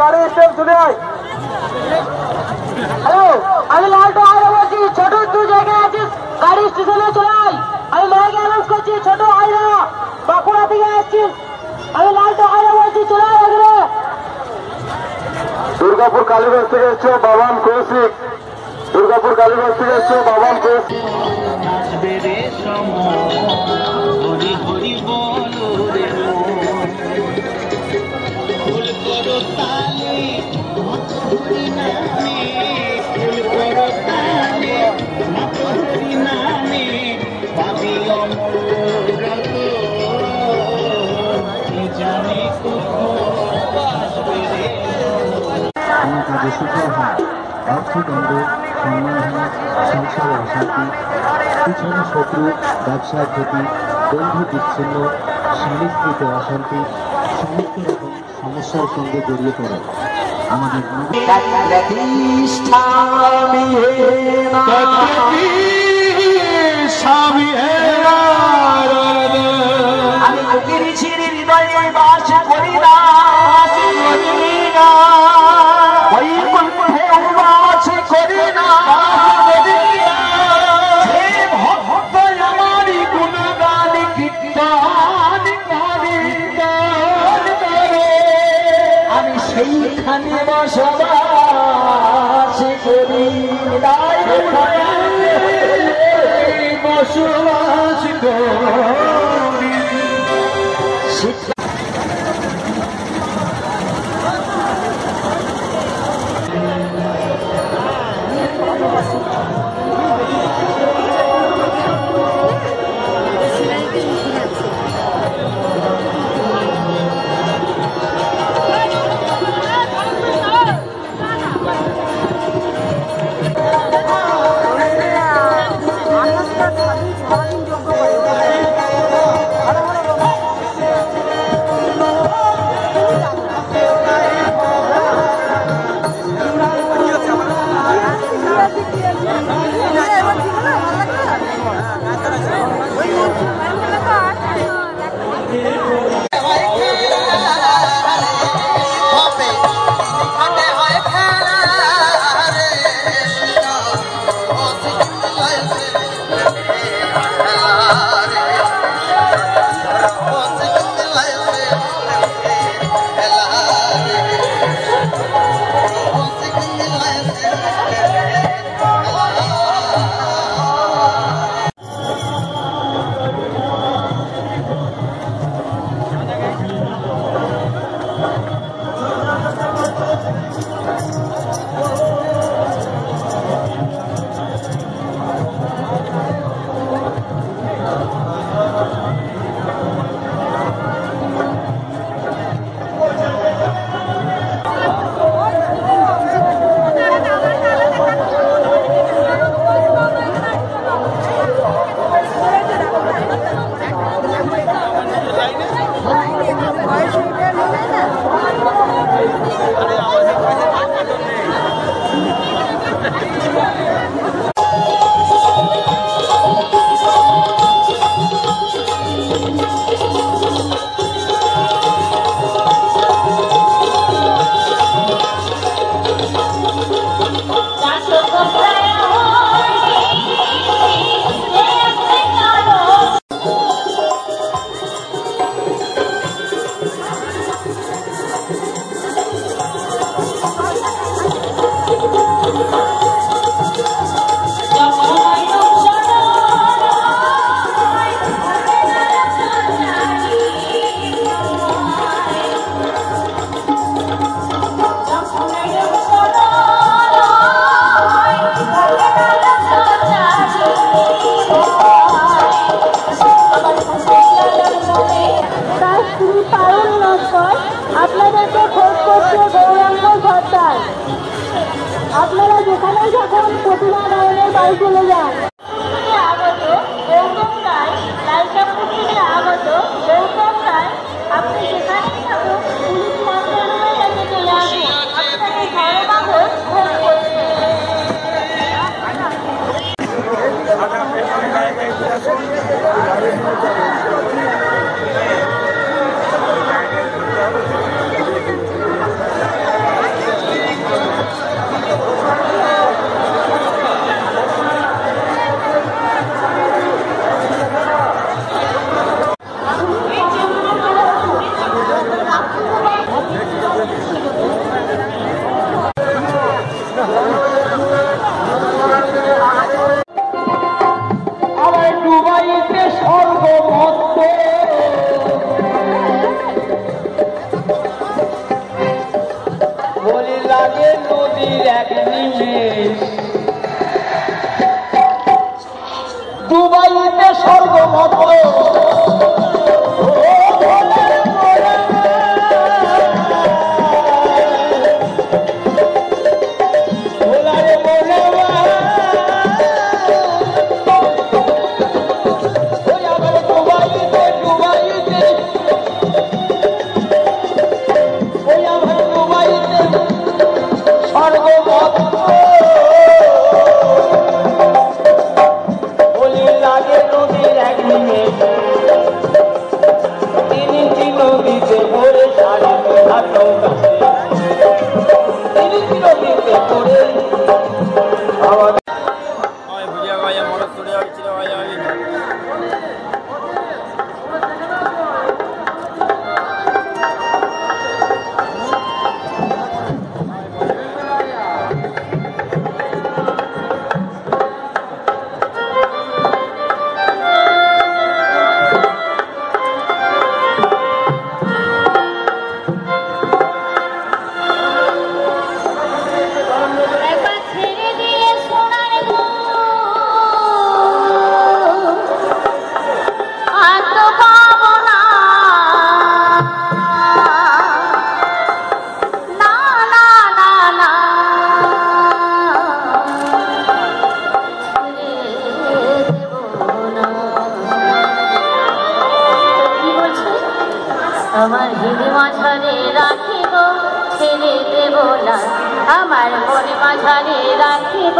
গাড়ি স্টেপ চলে আয়। হ্যালো? আমি মাকে অ্যানাউন্স করছি, ছোট আয় বাঁকুড়া থেকে আসছিস আমি লালটু আরে বলছি চলে দুর্গাপুর কালীগঞ্জ থেকে এসছো, বাবান কৌশিক। দুর্গাপুর কালীগঞ্জ থেকে এসছো, বাবান অর্থদণ্ড সম্মানহানি সংসারে অশান্তি পিছনে শত্রু ব্যবসায় ক্ষতি বন্ধু বিচ্ছিন্ন স্বামী অশান্তি সমস্ত রকম সমস্যার সঙ্গে জড়িয়ে পড়ে। আমাদের আমি সেইখানে আপনারা যেখানেই থাকুন প্রতিভা গায়নের বাড়ি চলে যান। এক নিমেষ। দুবাইতে স্বর্গ মতো আমার হিলি মাঝারে রাখিব ছেলে দেবো না। আমার মনে মাঝারে রাখিব।